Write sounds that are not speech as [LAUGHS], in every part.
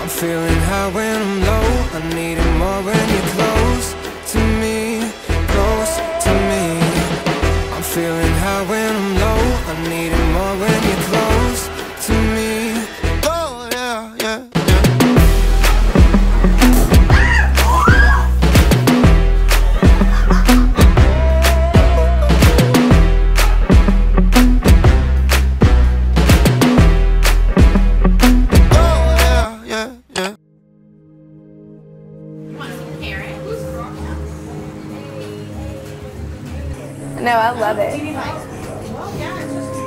I'm feeling high when I'm low. I need it more when you're close to me, close to me. I'm feeling high when I'm low. I need it more when you're close to me.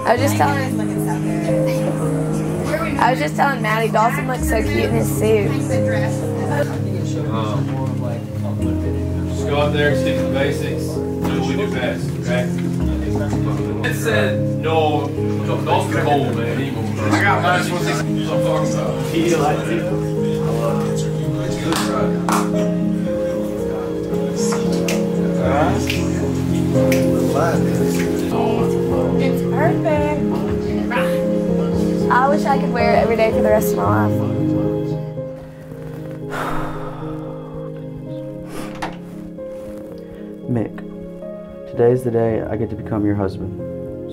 I was just telling I was just telling Maddie Dawson looks so cute in his suit. Just go out there, stick to the basics, do what we do best, okay? It said, no, don't don't be cold, man. He I got mine. What I'm talking about. He likes it. Good try. It's I could wear it every day for the rest of my life. Mick, today is the day I get to become your husband,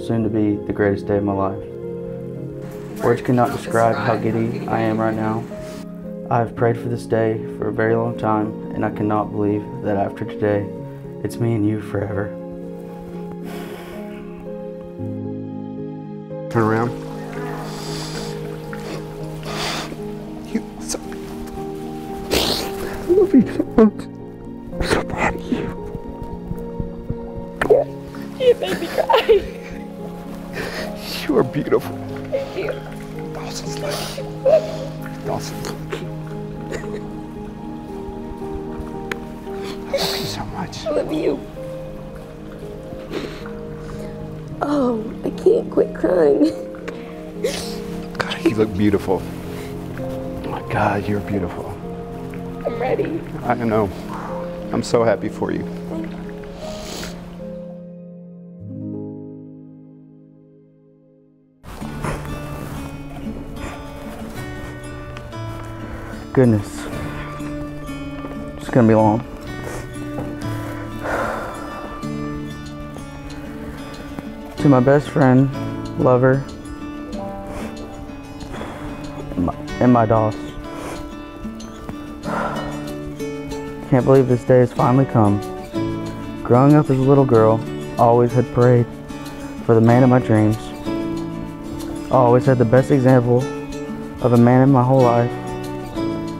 soon to be the greatest day of my life. Words cannot describe how giddy I am right now. I have prayed for this day for a very long time, and I cannot believe that after today, it's me and you forever. Turn around. I love you so much. I'm so proud of you. You made me cry. You are beautiful. Thank you. Dawson's Dawson's I love you so much. I love you. Oh, I can't quit crying. God, you look beautiful. Oh my God, you're beautiful. I'm ready. I know. I'm so happy for you. Goodness. It's gonna be long. To my best friend, lover, and my, and my DOS. Can't believe this day has finally come. Growing up as a little girl, I always had prayed for the man of my dreams. I always had the best example of a man in my whole life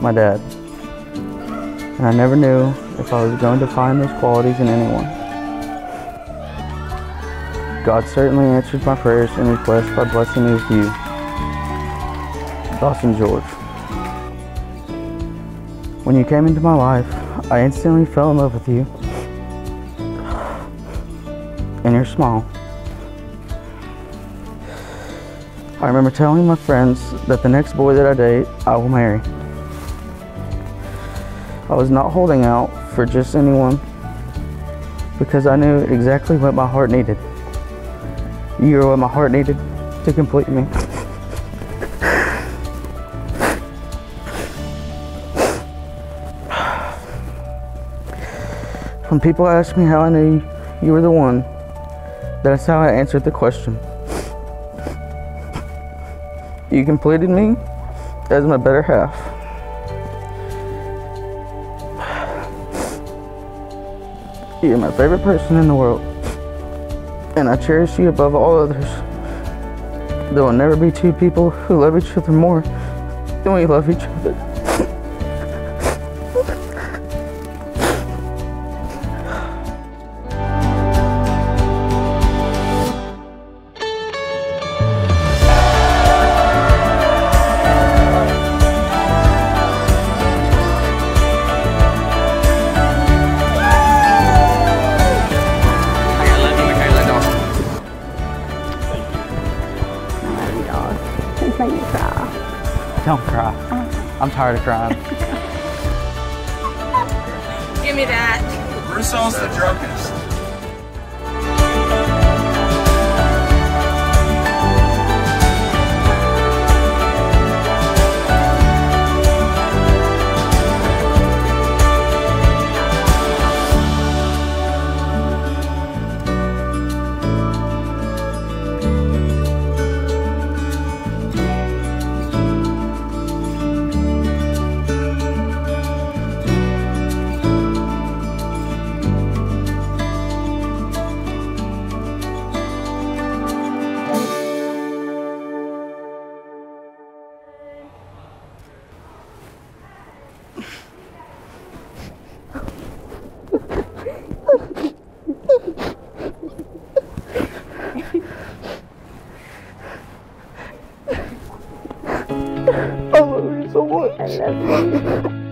my dad. And I never knew if I was going to find those qualities in anyone. God certainly answered my prayers and requests by blessing me with you. Dawson George. When you came into my life, I instantly fell in love with you. And you're small. I remember telling my friends that the next boy that I date, I will marry. I was not holding out for just anyone because I knew exactly what my heart needed. You were what my heart needed to complete me. When people ask me how I knew you were the one, that's how I answered the question. You completed me as my better half. You're my favorite person in the world, and I cherish you above all others. There will never be two people who love each other more than we love each other. Don't cry. I'm tired of crying. Give me that. Russo's the drunkest. I love you. [LAUGHS]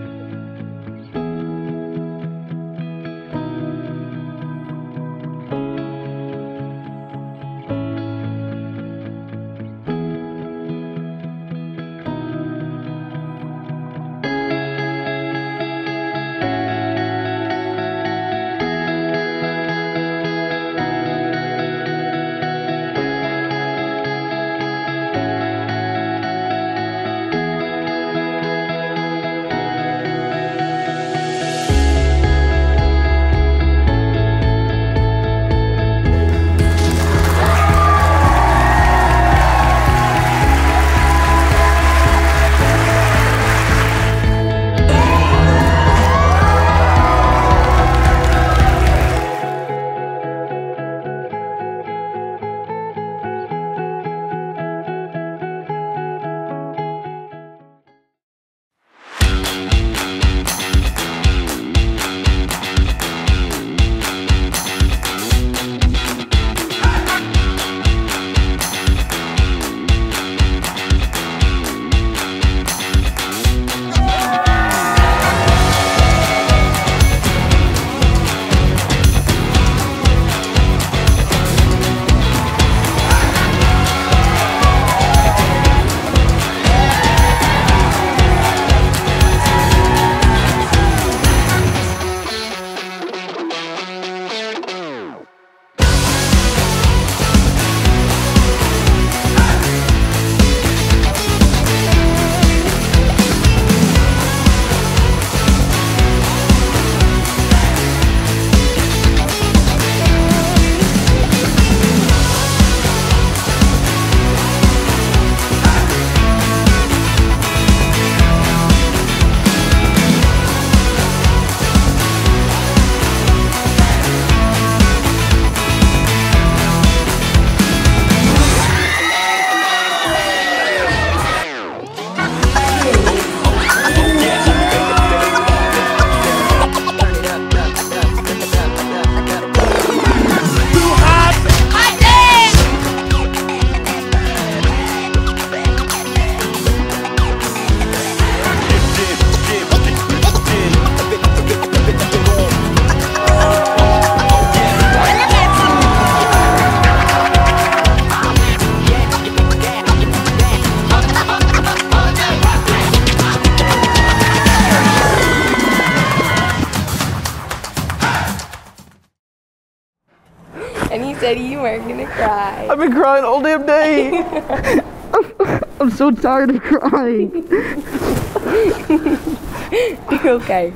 funny. And he said you weren't gonna cry. I've been crying all damn day. [LAUGHS] I'm so tired of crying. [LAUGHS] okay.